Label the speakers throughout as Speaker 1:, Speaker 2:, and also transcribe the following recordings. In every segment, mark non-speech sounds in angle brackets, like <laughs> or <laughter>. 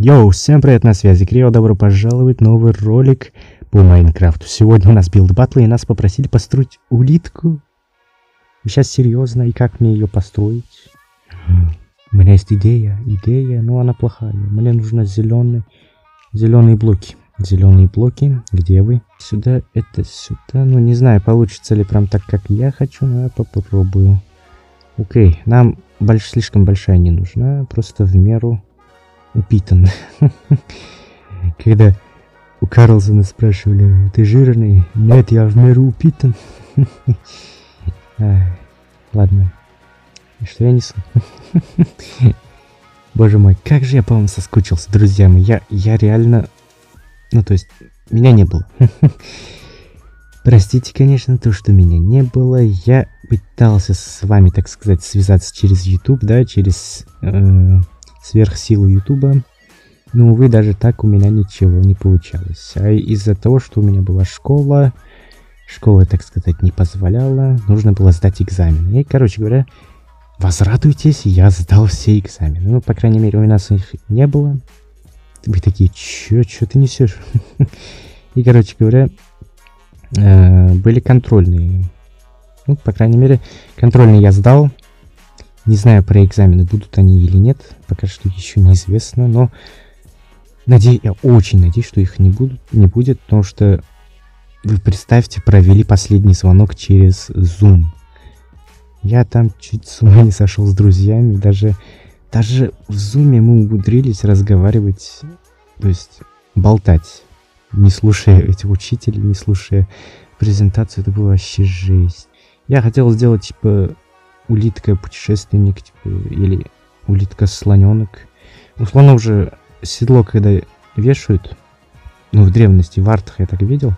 Speaker 1: Йоу, всем привет, на связи Крио, добро пожаловать в новый ролик по Майнкрафту. Сегодня у нас build батлы, и нас попросили построить улитку. Сейчас серьезно, и как мне ее построить? У меня есть идея, идея, но она плохая. Мне нужно зеленые, зеленые блоки. Зеленые блоки, где вы? Сюда, это сюда. Ну, не знаю, получится ли прям так, как я хочу, но я попробую. Окей, нам больш, слишком большая не нужна, просто в меру упитан. <laughs> Когда у Карлсона спрашивали, ты жирный? Нет, я в меру упитан. <laughs> Ладно. Что я несу? <laughs> Боже мой, как же я по вам соскучился, друзья мои. Я, я реально... Ну, то есть, меня не было. Простите, конечно, то, что меня не было. Я пытался с вами, так сказать, связаться через YouTube, да, через э, сверхсилу YouTube. Но, увы, даже так у меня ничего не получалось. А из-за того, что у меня была школа, школа, так сказать, не позволяла, нужно было сдать экзамен. И, короче говоря, возрадуйтесь, я сдал все экзамены. Ну, по крайней мере, у нас их не было. Вы такие, чё, чё ты несешь? <laughs> И, короче говоря, э, были контрольные. Ну, по крайней мере, контрольные я сдал. Не знаю про экзамены, будут они или нет. Пока что еще неизвестно, но надеюсь, я очень надеюсь, что их не, будут, не будет, потому что вы представьте, провели последний звонок через Zoom. Я там чуть с ума не сошел с друзьями, даже, даже в Zoom мы умудрились разговаривать, то есть болтать, не слушая этих учителей, не слушая презентацию, это было вообще жесть. Я хотел сделать, типа, улитка-путешественник, типа, или улитка-слоненок. У слона уже седло, когда вешают, ну, в древности, в артах я так видел.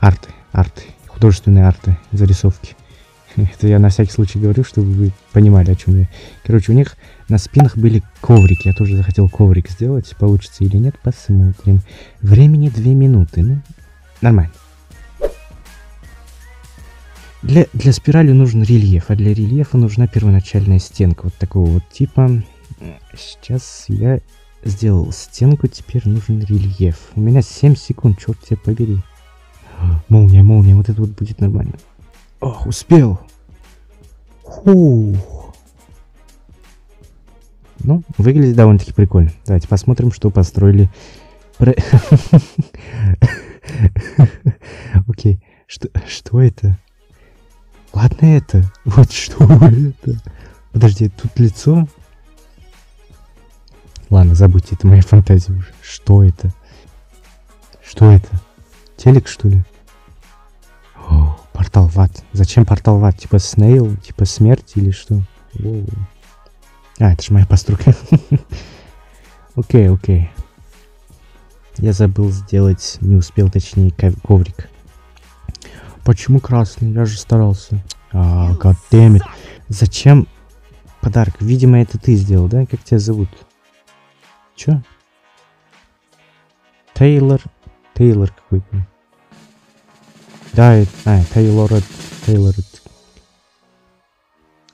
Speaker 1: Арты, арты, художественные арты, зарисовки. <laughs> Это я на всякий случай говорю, чтобы вы понимали, о чем я. Короче, у них на спинах были коврики. Я тоже захотел коврик сделать. Получится или нет, посмотрим. Времени две минуты. Ну, нормально. Для, для спирали нужен рельеф, а для рельефа нужна первоначальная стенка вот такого вот типа. Сейчас я сделал стенку, теперь нужен рельеф. У меня 7 секунд, черт тебя побери. Молния, молния, вот это вот будет нормально. Ох, успел. Фух. Ну, выглядит довольно-таки прикольно. Давайте посмотрим, что построили. <laughs> Окей, что, что это? Ладно это. Вот что <laughs> это. Подожди, тут лицо? Ладно, забудьте, это моя фантазия уже. Что это? Что это? Телек, что ли? О, портал в ад. Зачем портал в ад? Типа Снейл? Типа смерть или что? О. А, это же моя постройка. <laughs> Окей, окей. Я забыл сделать, не успел точнее, коврик. Почему красный? Я же старался. А, goddammit. Зачем подарок? Видимо, это ты сделал, да? Как тебя зовут? Чё? Тейлор. Тейлор какой-то. Да, это... А, Тейлор... Тейлор...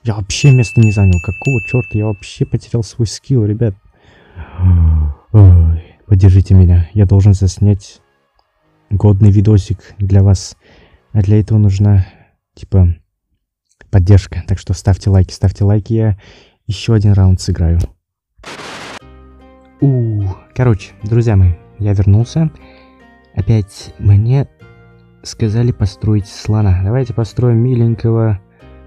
Speaker 1: Я вообще место не занял. Какого черта? Я вообще потерял свой скилл, ребят. Ой, поддержите меня. Я должен заснять годный видосик для вас. А для этого нужна, типа, поддержка. Так что ставьте лайки, ставьте лайки. Я еще один раунд сыграю. У, короче, друзья мои, я вернулся. Опять мне сказали построить слона. Давайте построим миленького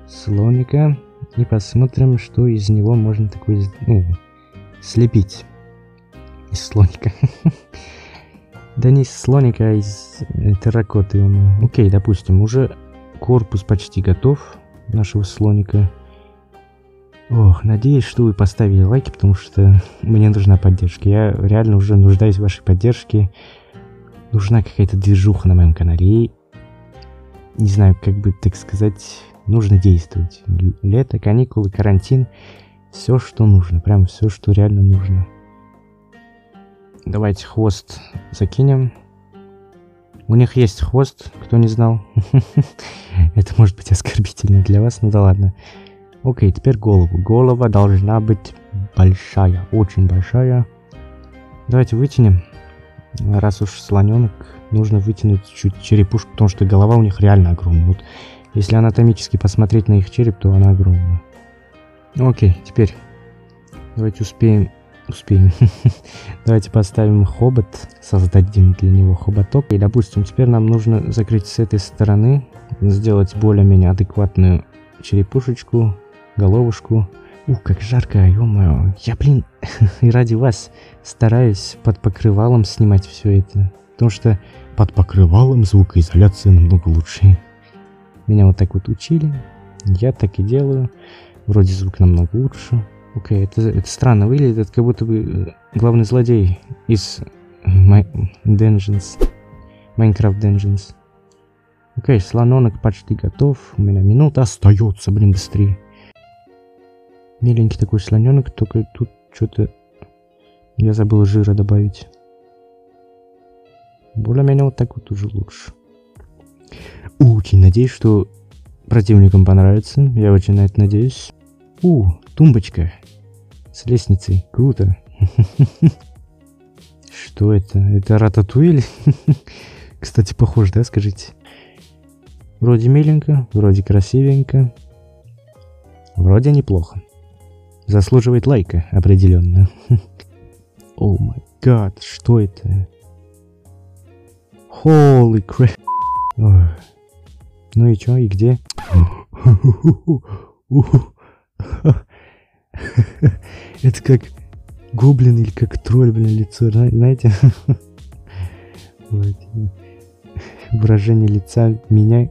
Speaker 1: слоника и посмотрим, что из него можно такой, ну, слепить из слоника. <laughs> Из слоника, из э, терракоты. Окей, допустим, уже корпус почти готов нашего слоника. Ох, надеюсь, что вы поставили лайки, потому что мне нужна поддержка. Я реально уже нуждаюсь в вашей поддержке. Нужна какая-то движуха на моем канале. И не знаю, как бы так сказать, нужно действовать. Лето, каникулы, карантин. Все, что нужно. Прям все, что реально нужно. Давайте хвост закинем. У них есть хвост, кто не знал. <laughs> Это может быть оскорбительно для вас, ну да ладно. Окей, теперь голову. Голова должна быть большая, очень большая. Давайте вытянем. Раз уж слоненок, нужно вытянуть чуть черепушку, потому что голова у них реально огромная. Вот если анатомически посмотреть на их череп, то она огромная. Окей, теперь давайте успеем успеем. <laughs> Давайте поставим хобот, создадим для него хоботок. И, допустим, теперь нам нужно закрыть с этой стороны, сделать более-менее адекватную черепушечку, головушку. Ух, как жарко, ё-моё. Я, блин, <laughs> и ради вас стараюсь под покрывалом снимать все это. Потому что под покрывалом звукоизоляция намного лучше. Меня вот так вот учили. Я так и делаю. Вроде звук намного лучше. Окей, okay, это, это странно выглядит, это как будто бы э, главный злодей из My Dungeons. Minecraft Dungeons. Окей, okay, слононок почти готов. У меня минута остается, блин, быстрее. Миленький такой слоненок, только тут что-то я забыл жира добавить. Более-менее вот так вот уже лучше. Очень надеюсь, что противникам понравится. Я очень на это надеюсь. У, тумбочка с лестницей. Круто. <laughs> Что это? Это рататуэль? <laughs> Кстати, похож, да, скажите? Вроде миленько, вроде красивенько. Вроде неплохо. Заслуживает лайка, определенно. <laughs> О май гад, что это? Holy crap. Ну и чё, и где? <laughs> Это как гоблин или как тролль, блин, лицо, знаете? <laughs> Выражение лица меня,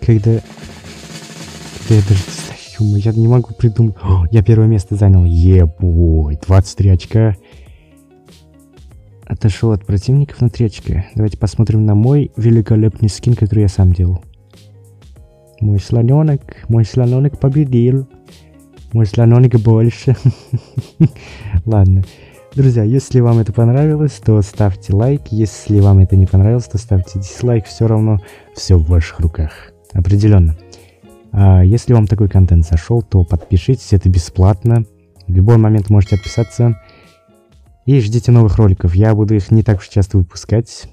Speaker 1: когда... Когда я даже стою, я не могу придумать... я первое место занял, ебой, 23 очка. Отошел от противников на 3 очка. Давайте посмотрим на мой великолепный скин, который я сам делал. Мой слоненок, мой слоненок победил. Мой слоненок больше. <laughs> Ладно. Друзья, если вам это понравилось, то ставьте лайк. Если вам это не понравилось, то ставьте дизлайк. Все равно все в ваших руках. Определенно. А если вам такой контент зашел, то подпишитесь, это бесплатно. В любой момент можете отписаться. И ждите новых роликов. Я буду их не так уж часто выпускать.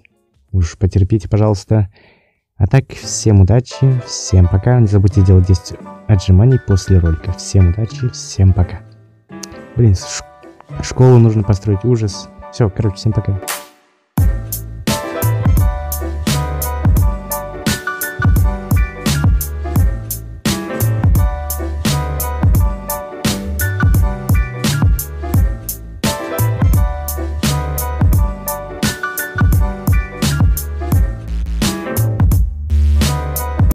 Speaker 1: Уж потерпите, пожалуйста. А так, всем удачи, всем пока. Не забудьте делать 10 отжиманий после ролика. Всем удачи, всем пока. Блин, школу нужно построить, ужас. Все, короче, всем пока.